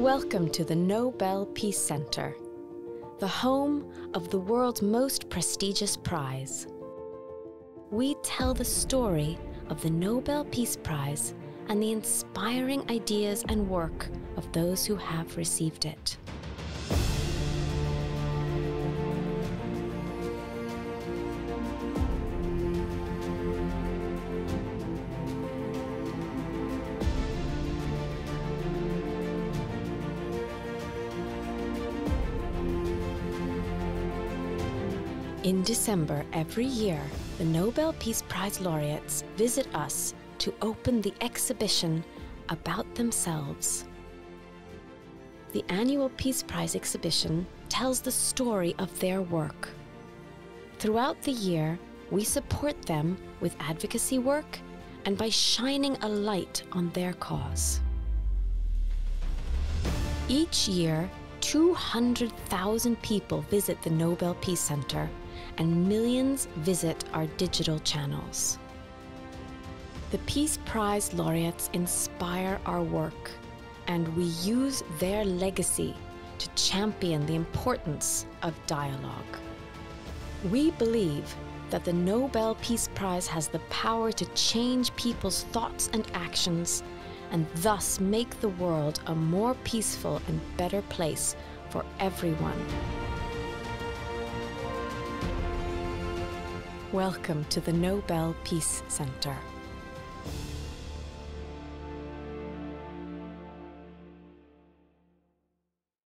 Welcome to the Nobel Peace Center, the home of the world's most prestigious prize. We tell the story of the Nobel Peace Prize and the inspiring ideas and work of those who have received it. In December every year, the Nobel Peace Prize laureates visit us to open the exhibition about themselves. The annual Peace Prize exhibition tells the story of their work. Throughout the year, we support them with advocacy work and by shining a light on their cause. Each year, 200,000 people visit the Nobel Peace Center and millions visit our digital channels. The Peace Prize laureates inspire our work, and we use their legacy to champion the importance of dialogue. We believe that the Nobel Peace Prize has the power to change people's thoughts and actions and thus make the world a more peaceful and better place for everyone. Welcome to the Nobel Peace Center.